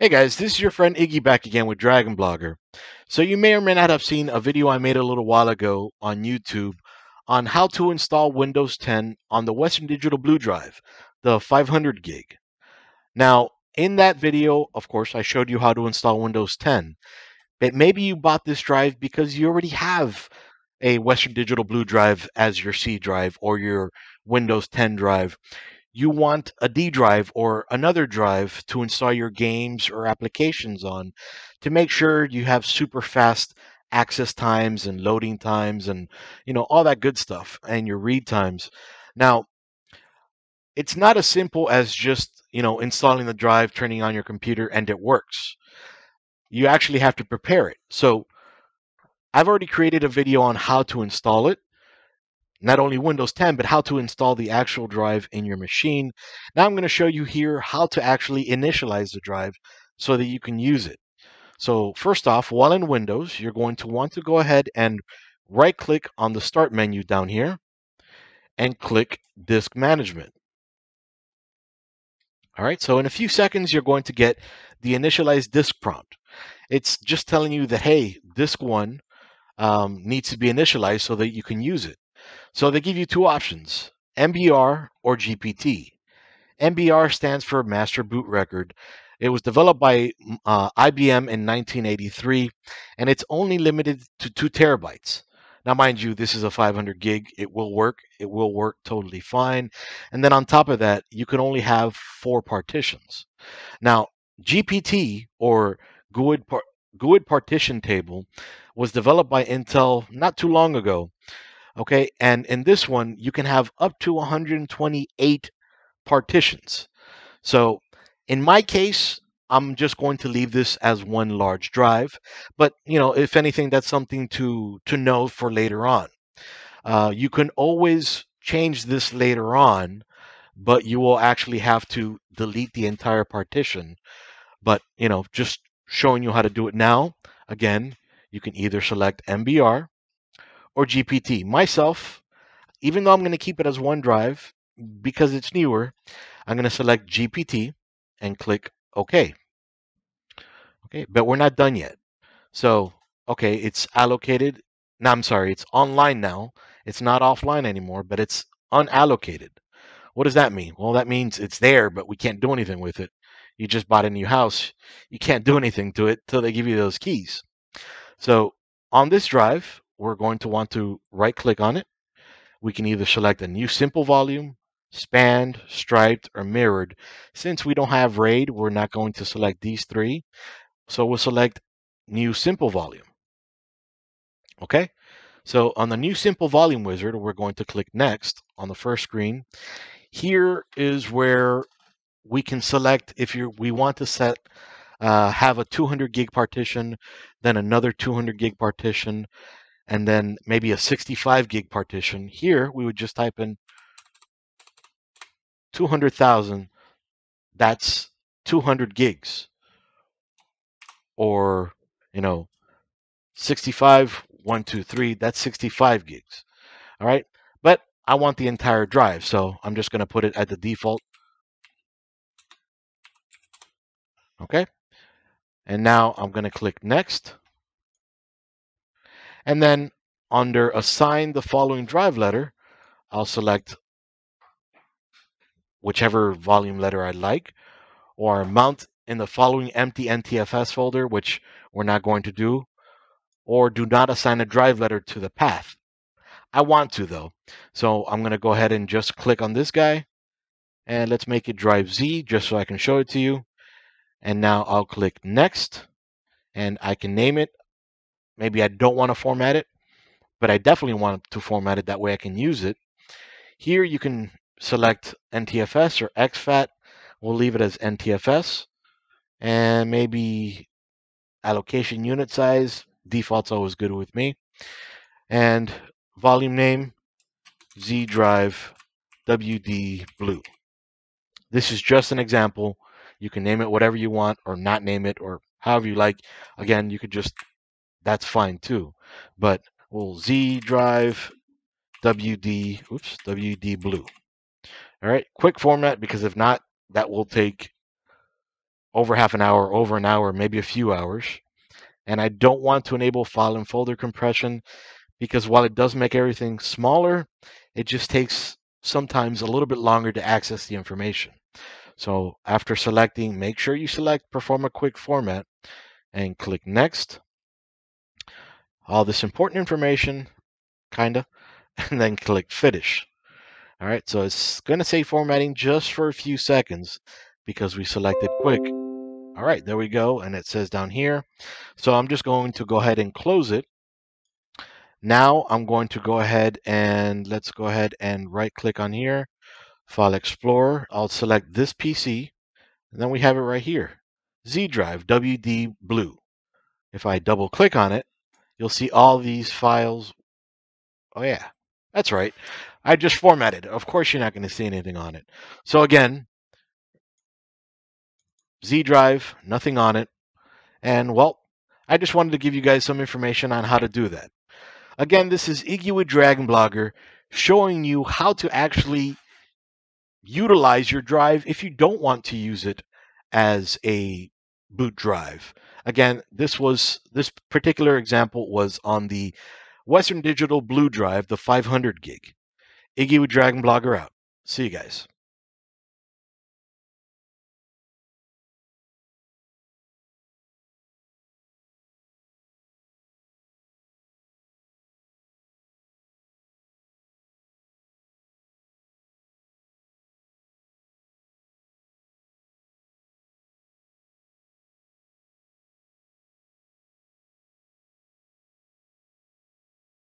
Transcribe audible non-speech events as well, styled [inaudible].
Hey guys, this is your friend Iggy back again with Dragon Blogger. So you may or may not have seen a video I made a little while ago on YouTube on how to install Windows 10 on the Western Digital Blue Drive, the 500 gig. Now, in that video, of course, I showed you how to install Windows 10. But maybe you bought this drive because you already have a Western Digital Blue Drive as your C drive or your Windows 10 drive you want a D drive or another drive to install your games or applications on to make sure you have super fast access times and loading times and you know all that good stuff and your read times. Now, it's not as simple as just, you know, installing the drive, turning on your computer and it works. You actually have to prepare it. So, I've already created a video on how to install it not only Windows 10, but how to install the actual drive in your machine. Now I'm going to show you here how to actually initialize the drive so that you can use it. So first off, while in Windows, you're going to want to go ahead and right click on the start menu down here and click disk management. All right, so in a few seconds, you're going to get the initialize disk prompt. It's just telling you that, hey, disk one um, needs to be initialized so that you can use it. So they give you two options, MBR or GPT. MBR stands for Master Boot Record. It was developed by uh, IBM in 1983, and it's only limited to two terabytes. Now, mind you, this is a 500 gig. It will work. It will work totally fine. And then on top of that, you can only have four partitions. Now, GPT or GUID, par- GUID partition table was developed by Intel not too long ago. Okay, and in this one, you can have up to 128 partitions. So in my case, I'm just going to leave this as one large drive. But you know, if anything, that's something to to know for later on. Uh, you can always change this later on, but you will actually have to delete the entire partition. But you know, just showing you how to do it now. Again, you can either select MBR or GPT. Myself, even though I'm going to keep it as OneDrive because it's newer, I'm going to select GPT and click OK. Okay, but we're not done yet. So, okay, it's allocated. Now, I'm sorry, it's online now. It's not offline anymore, but it's unallocated. What does that mean? Well, that means it's there, but we can't do anything with it. You just bought a new house. You can't do anything to it till they give you those keys. So on this drive, we're going to want to right click on it. We can either select a new simple volume, spanned, striped, or mirrored. Since we don't have RAID, we're not going to select these three. So we'll select new simple volume. Okay, so on the new simple volume wizard, we're going to click next on the first screen. Here is where we can select if you we want to set uh, have a 200 gig partition, then another 200 gig partition, and then maybe a 65 gig partition. Here, we would just type in 200,000. That's 200 gigs. Or, you know, 65, 1, 2, 3, that's 65 gigs. All right. But I want the entire drive, so I'm just going to put it at the default. Okay. And now I'm going to click next. And then under assign the following drive letter, I'll select whichever volume letter I like, or mount in the following empty NTFS folder, which we're not going to do, or do not assign a drive letter to the path. I want to though. So I'm going to go ahead and just click on this guy and let's make it drive Z just so I can show it to you. And now I'll click next and I can name it Maybe I don't want to format it, but I definitely want to format it. That way I can use it. Here you can select NTFS or exFAT. We'll leave it as NTFS. And maybe allocation unit size. Default's always good with me. And volume name, Z drive WD blue. This is just an example. You can name it whatever you want or not name it or however you like. Again, you could just that's fine too. But we'll Z drive WD, oops, WD blue. All right, quick format because if not, that will take over half an hour, over an hour, maybe a few hours. And I don't want to enable file and folder compression because while it does make everything smaller, it just takes sometimes a little bit longer to access the information. So after selecting, make sure you select perform a quick format and click next. All this important information, kinda, [laughs] and then click finish. All right, so it's going to say formatting just for a few seconds because we selected quick. All right, there we go. And it says down here. So I'm just going to go ahead and close it. Now I'm going to go ahead and let's go ahead and right click on here, File Explorer. I'll select this PC and then we have it right here, Z drive, WD Blue. If I double click on it, you'll see all these files. Oh yeah, that's right. I just formatted. Of course you're not going to see anything on it. So again, Z drive, nothing on it. And well, I just wanted to give you guys some information on how to do that. Again, this is Iggy with Dragon Blogger showing you how to actually utilize your drive if you don't want to use it as a boot drive. Again, this was this particular example was on the Western Digital Blue Drive, the 500 gig. Iggy with Dragon Blogger out. See you guys.